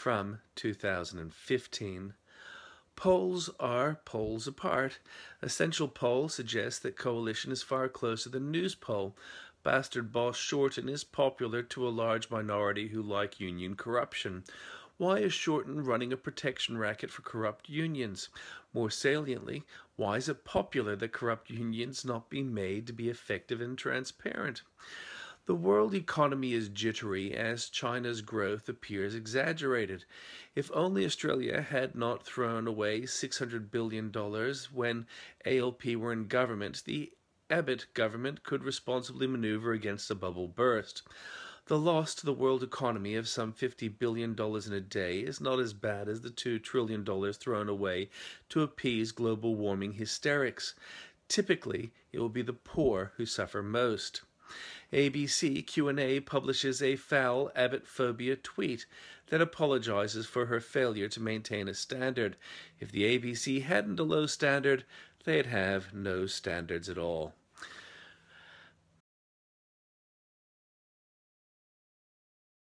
from 2015. Polls are poles apart. Essential poll suggests that coalition is far closer than Newspoll. Bastard boss Shorten is popular to a large minority who like union corruption. Why is Shorten running a protection racket for corrupt unions? More saliently, why is it popular that corrupt unions not be made to be effective and transparent? The world economy is jittery as China's growth appears exaggerated. If only Australia had not thrown away $600 billion when ALP were in government, the Abbott government could responsibly maneuver against a bubble burst. The loss to the world economy of some $50 billion in a day is not as bad as the $2 trillion thrown away to appease global warming hysterics. Typically, it will be the poor who suffer most. ABC Q&A publishes a foul Abbott phobia tweet that apologizes for her failure to maintain a standard. If the ABC hadn't a low standard, they'd have no standards at all.